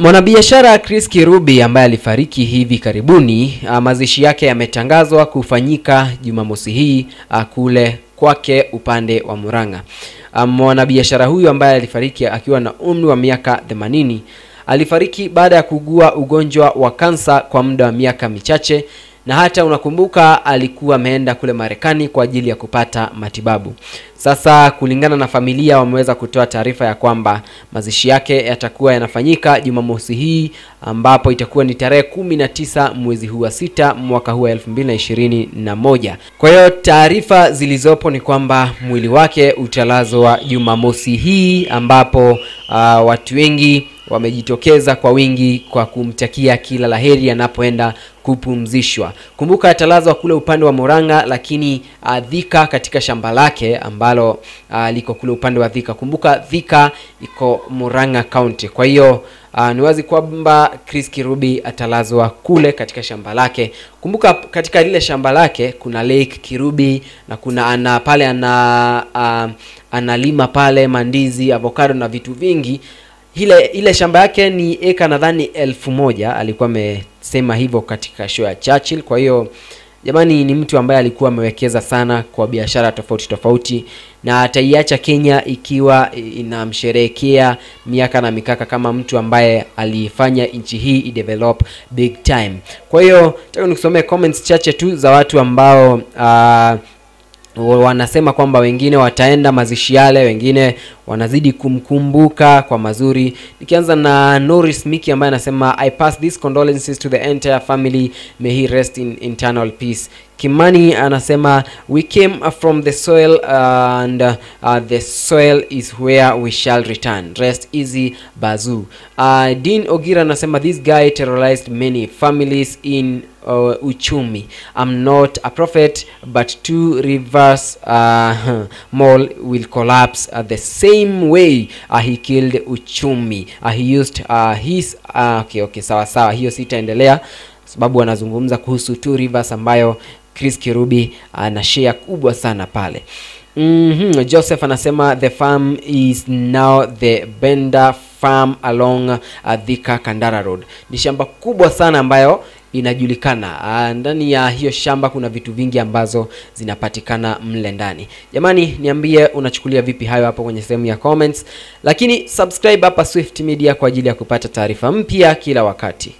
Mwanabiashara Chris Kirubi ambaye alifariki hivi karibuni, ah, mazishi yake yametangazwa kufanyika Jumamosi hii ah, kule kwake upande wa Murang'a. Ah, Mwanabiashara huyu ambaye alifariki akiwa na umri wa miaka 80 alifariki baada ya kuugua ugonjwa wa kansa kwa muda wa miaka michache na hata unakumbuka alikuwa ameenda kule Marekani kwa ajili ya kupata matibabu. Sasa kulingana na familia, wameweza kutoa taarifa ya kwamba mazishi yake yatakuwa yanafanyika Jumamosi hii ambapo itakuwa ni tarehe kumi na tisa mwezi huu wa sita mwaka huu wa elfu mbili na ishirini na moja. Kwa hiyo taarifa zilizopo ni kwamba mwili wake utalazwa Jumamosi hii ambapo uh, watu wengi wamejitokeza kwa wingi kwa kumtakia kila la heri anapoenda kupumzishwa. Kumbuka atalazwa kule upande wa Murang'a, lakini uh, Thika katika shamba lake ambalo uh, liko kule upande wa Dhika. Kumbuka Thika iko Murang'a County. Kwa hiyo uh, ni wazi kwamba Chris Kirubi atalazwa kule katika shamba lake. Kumbuka katika lile shamba lake kuna Lake Kirubi na kuna ana pale ana uh, analima pale mandizi, avocado na vitu vingi ile ile shamba yake ni eka nadhani elfu moja alikuwa amesema hivyo katika show ya Churchill. Kwa hiyo jamani, ni mtu ambaye alikuwa amewekeza sana kwa biashara tofauti tofauti, na ataiacha Kenya ikiwa inamsherehekea miaka na mikaka kama mtu ambaye alifanya nchi hii idevelop big time. Kwa hiyo nataka nikusomee comments chache tu za watu ambao uh, wanasema kwamba wengine wataenda mazishi yale, wengine wanazidi kumkumbuka kwa mazuri. Nikianza na Norris Miki ambaye anasema I pass these condolences to the entire family, may he rest in internal peace. Kimani anasema we came from the soil and uh, the soil is where we shall return. Rest easy Bazu. Uh, Dean Ogira anasema this guy terrorized many families in uh, Uchumi. I'm not a prophet but two rivers uh, mall will collapse uh, the same way uh, he killed Uchumi. Uh, he used uh, his uh, okay, okay, sawa sawa, hiyo sitaendelea sababu anazungumza kuhusu Two Rivers ambayo Chris Kirubi ana share kubwa sana pale. Mm-hmm. Joseph anasema the farm is now the Benda farm along uh, Thika Kandara Road. Ni shamba kubwa sana ambayo inajulikana. Uh, ndani ya hiyo shamba kuna vitu vingi ambazo zinapatikana mle ndani. Jamani, niambie unachukulia vipi hayo hapo kwenye sehemu ya comments, lakini subscribe hapa Swift Media kwa ajili ya kupata taarifa mpya kila wakati.